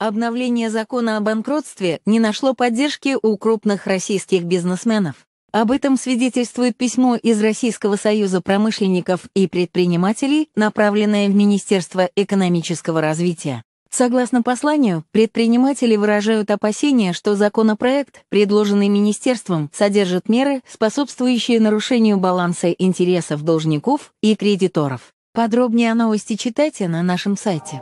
Обновление закона о банкротстве не нашло поддержки у крупных российских бизнесменов. Об этом свидетельствует письмо из Российского союза промышленников и предпринимателей, направленное в Министерство экономического развития. Согласно посланию, предприниматели выражают опасения, что законопроект, предложенный министерством, содержит меры, способствующие нарушению баланса интересов должников и кредиторов. Подробнее о новости читайте на нашем сайте.